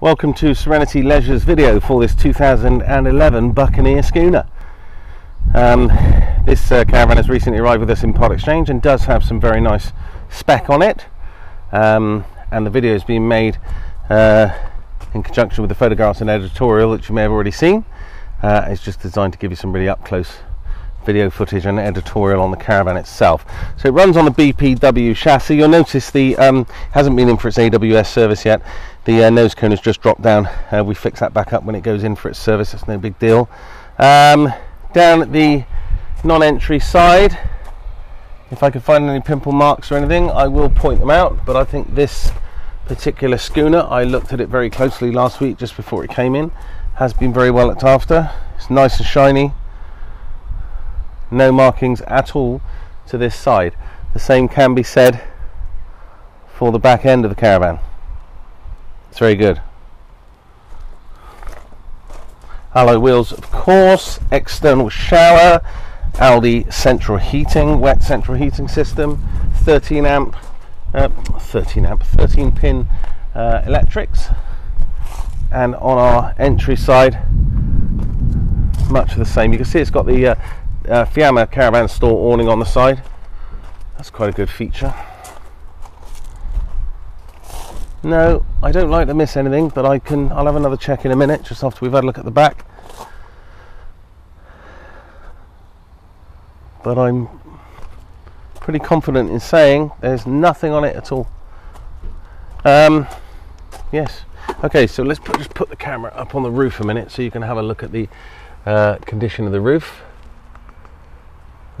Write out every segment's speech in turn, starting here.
Welcome to Serenity Leisure's video for this 2011 Buccaneer schooner. Um, this uh, caravan has recently arrived with us in Part Exchange and does have some very nice spec on it. Um, and the video is being made uh, in conjunction with the photographs and editorial that you may have already seen. Uh, it's just designed to give you some really up close video footage and editorial on the caravan itself. So it runs on the BPW chassis. You'll notice the um, hasn't been in for its AWS service yet. The uh, nose cone has just dropped down. Uh, we fix that back up when it goes in for its service. That's no big deal. Um, down at the non-entry side, if I can find any pimple marks or anything, I will point them out. But I think this particular schooner, I looked at it very closely last week just before it came in, has been very well looked after. It's nice and shiny no markings at all to this side. The same can be said for the back end of the caravan. It's very good. Alloy wheels, of course, external shower, Alde central heating, wet central heating system, 13 amp, uh, 13 amp, 13 pin uh, electrics, and on our entry side, much of the same. You can see it's got the uh, uh, Fiamma caravan store awning on the side. That's quite a good feature. No, I don't like to miss anything, but I can. I'll have another check in a minute, just after we've had a look at the back. But I'm pretty confident in saying there's nothing on it at all. Um, yes. Okay, so let's put, just put the camera up on the roof a minute so you can have a look at the uh, condition of the roof.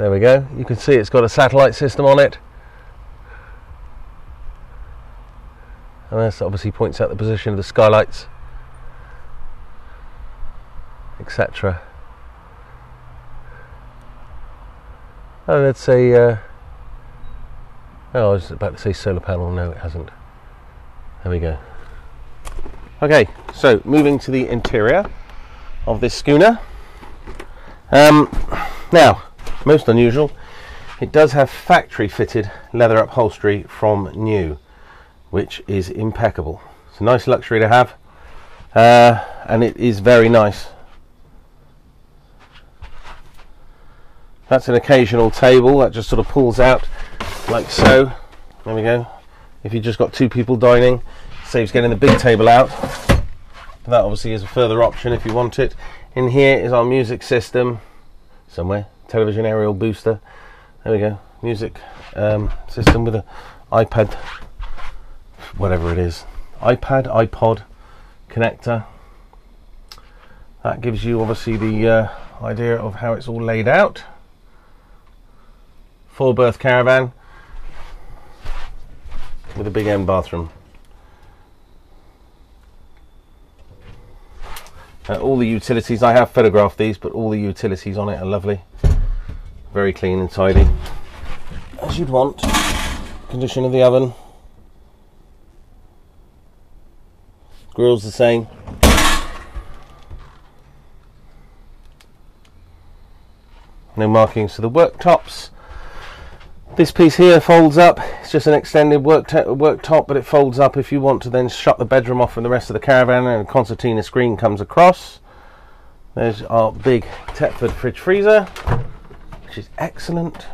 There we go. You can see it's got a satellite system on it. And this obviously points out the position of the skylights, etc. Oh, that's a. Uh, oh, I was about to say solar panel. No, it hasn't. There we go. Okay, so moving to the interior of this schooner. Um, now, most unusual, it does have factory fitted leather upholstery from new, which is impeccable. It's a nice luxury to have, uh, and it is very nice. That's an occasional table that just sort of pulls out like so. There we go. If you just got two people dining, saves getting the big table out. That obviously is a further option if you want it. In here is our music system somewhere television aerial booster. There we go, music um, system with an iPad, whatever it is, iPad, iPod connector. That gives you obviously the uh, idea of how it's all laid out. Four berth caravan with a big end bathroom. Uh, all the utilities, I have photographed these, but all the utilities on it are lovely very clean and tidy. As you'd want. Condition of the oven. Grill's the same. No markings to the worktops. This piece here folds up. It's just an extended work worktop but it folds up if you want to then shut the bedroom off from the rest of the caravan and a concertina screen comes across. There's our big Thetford fridge freezer which is excellent.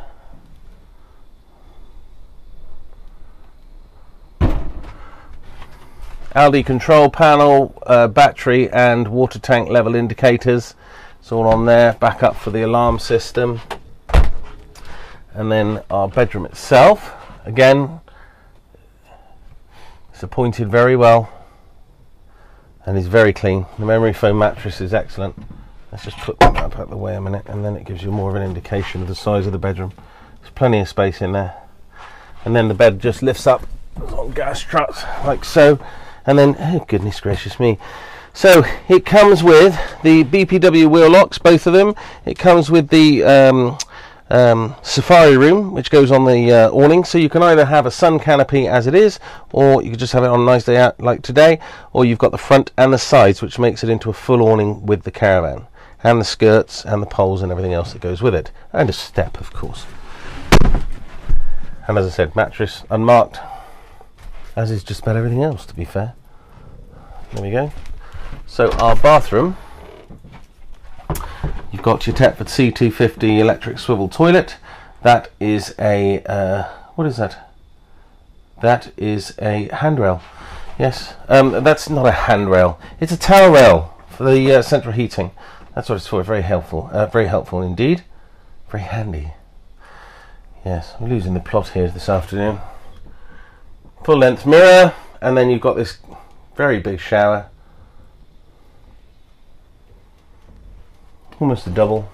Alde control panel, uh, battery and water tank level indicators. It's all on there. Backup for the alarm system. And then our bedroom itself. Again, it's appointed very well and is very clean. The memory foam mattress is excellent. Let's just put that up out the way a minute and then it gives you more of an indication of the size of the bedroom. There's plenty of space in there. And then the bed just lifts up on gas struts like so. And then, oh goodness gracious me. So it comes with the BPW wheel locks, both of them. It comes with the um, um, safari room, which goes on the uh, awning. So you can either have a sun canopy as it is, or you can just have it on a nice day out like today, or you've got the front and the sides, which makes it into a full awning with the caravan and the skirts and the poles and everything else that goes with it, and a step, of course. And as I said, mattress unmarked, as is just about everything else, to be fair. There we go. So our bathroom, you've got your Thetford C250 electric swivel toilet. That is a, uh, what is that? That is a handrail. Yes, um, that's not a handrail. It's a towel rail for the uh, central heating. That's what it's for. Very helpful. Uh, very helpful indeed. Very handy. Yes, I'm losing the plot here this afternoon. Full length mirror, and then you've got this very big shower. Almost a double.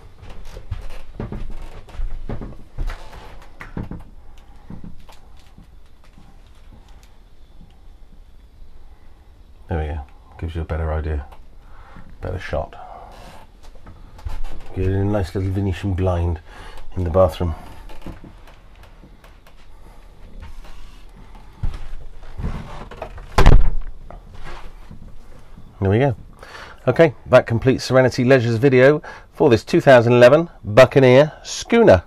There we go. Gives you a better idea, better shot. Get a nice little Venetian blind in the bathroom. There we go. Okay, that completes Serenity Leisure's video for this 2011 Buccaneer schooner.